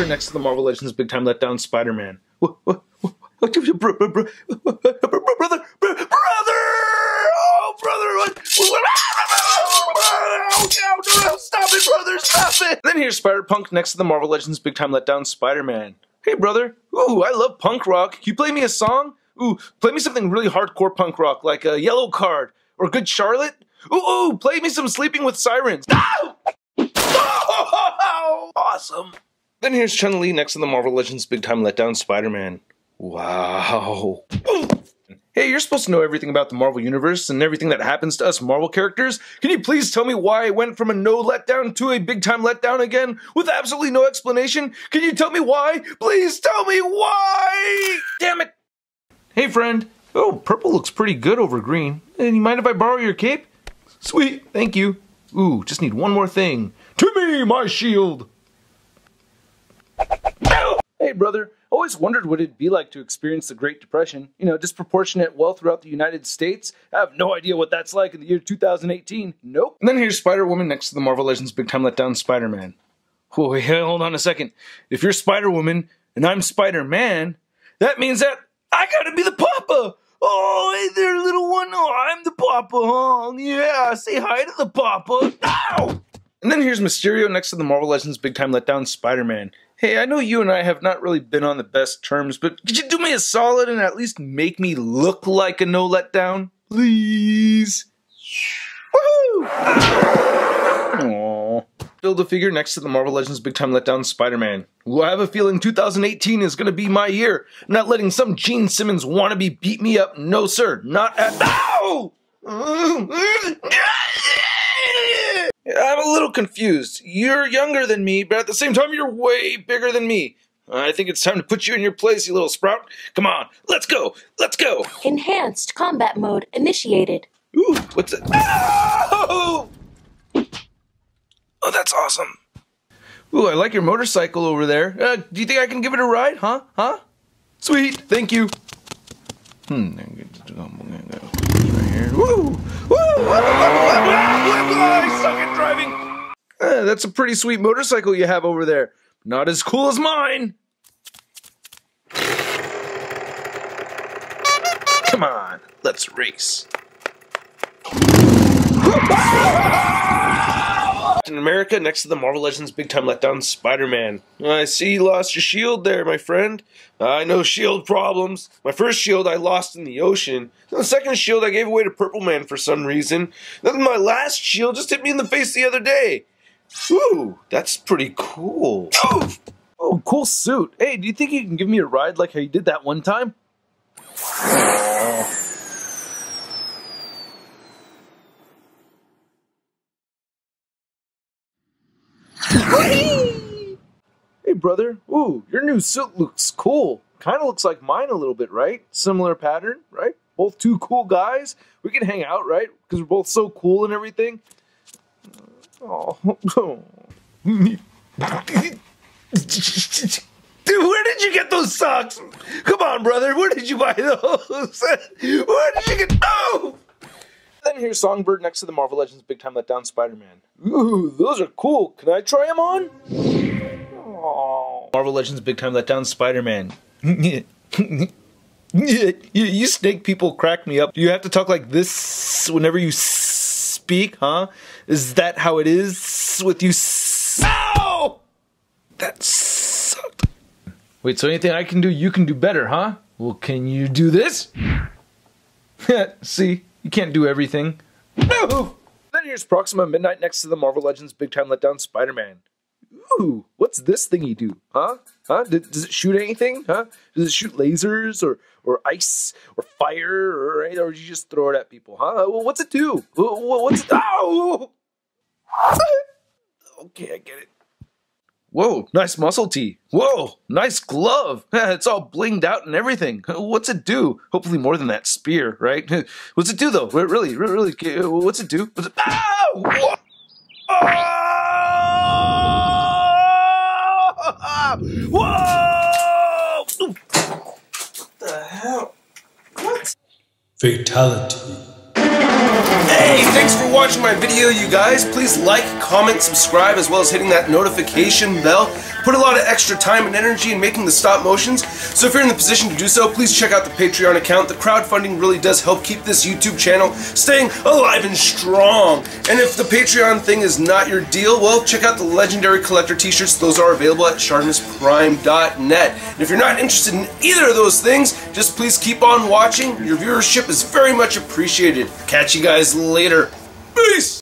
Punisher next to the Marvel Legends Big Time Letdown Spider Man. Brother, brother, oh brother. Oh, stop it, brother, stop it! Then here's Spider Punk next to the Marvel Legends Big Time Letdown Spider Man. Hey brother, ooh, I love punk rock. Can you play me a song? Ooh, play me something really hardcore punk rock, like a Yellowcard or Good Charlotte. Ooh, ooh, play me some Sleeping with Sirens. No! Oh, awesome. Then here's Chun Li next to the Marvel Legends Big Time Letdown Spider Man. Wow. Hey, you're supposed to know everything about the Marvel Universe and everything that happens to us Marvel characters. Can you please tell me why I went from a no letdown to a big time letdown again with absolutely no explanation? Can you tell me why? Please tell me why! Damn it! Hey, friend. Oh, purple looks pretty good over green. And you mind if I borrow your cape? Sweet, thank you. Ooh, just need one more thing. To me, my shield! Hey, brother. Always wondered what it'd be like to experience the Great Depression. You know, disproportionate wealth throughout the United States. I have no idea what that's like in the year 2018. Nope. And then here's Spider Woman next to the Marvel Legends Big Time Letdown Spider Man. Oh, hold on a second. If you're Spider Woman and I'm Spider Man, that means that I gotta be the Papa! Oh, hey there, little one. Oh, I'm the Papa, huh? Yeah, say hi to the Papa. Ow! And then here's Mysterio next to the Marvel Legends Big Time Letdown Spider Man. Hey, I know you and I have not really been on the best terms, but could you do me a solid and at least make me look like a no letdown? Please. Woohoo! Aww. Build a figure next to the Marvel Legends Big Time Letdown Spider Man. Well, I have a feeling 2018 is to be my year. I'm not letting some Gene Simmons wannabe beat me up. No, sir. Not at. Ow! I'm a little confused. You're younger than me, but at the same time, you're way bigger than me. I think it's time to put you in your place, you little sprout. Come on, let's go, let's go. Enhanced combat mode initiated. Ooh, what's it? Oh! oh, that's awesome. Ooh, I like your motorcycle over there. Uh, do you think I can give it a ride? Huh? Huh? Sweet, thank you. Hmm. Right here. Woo! Woo! Uh, that's a pretty sweet motorcycle you have over there. Not as cool as mine. Come on, let's race. America, next to the Marvel Legends Big Time Letdown Spider Man. I see you lost your shield there, my friend. I know shield problems. My first shield I lost in the ocean. The second shield I gave away to Purple Man for some reason. Then my last shield just hit me in the face the other day. Ooh, that's pretty cool. Oh, oh cool suit. Hey, do you think you can give me a ride like how you did that one time? Uh, Hey, brother. Ooh, your new suit looks cool. Kind of looks like mine a little bit, right? Similar pattern, right? Both two cool guys. We can hang out, right? Because we're both so cool and everything. Oh. Dude, where did you get those socks? Come on, brother. Where did you buy those? Where did you get? Oh! Then here's Songbird next to the Marvel Legends Big Time Letdown Spider-Man. Ooh, those are cool. Can I try them on? Aww. Marvel Legends Big Time Letdown Spider-Man. you snake people crack me up. Do you have to talk like this whenever you speak, huh? Is that how it is with you? Ow! That sucked. Wait, so anything I can do, you can do better, huh? Well, can you do this? See, you can't do everything. No! Here's Proxima Midnight next to the Marvel Legends Big Time Letdown Spider-Man. Ooh, what's this thingy do? Huh? Huh? Does it shoot anything? Huh? Does it shoot lasers or, or ice or fire or, or do you just throw it at people? Huh? What's it do? What's it? Oh! okay, I get it. Whoa, nice muscle tee. Whoa, nice glove. It's all blinged out and everything. What's it do? Hopefully more than that spear, right? What's it do though? Really, really, what's it do? What's it? Ah! Ow! Whoa! What the hell? What? Fatality. Watching my video, you guys. Please like, comment, subscribe, as well as hitting that notification bell. put a lot of extra time and energy in making the stop motions. So if you're in the position to do so, please check out the Patreon account. The crowdfunding really does help keep this YouTube channel staying alive and strong. And if the Patreon thing is not your deal, well, check out the Legendary Collector t-shirts. Those are available at shartimusprime.net. And if you're not interested in either of those things, just please keep on watching. Your viewership is very much appreciated. Catch you guys later. Peace!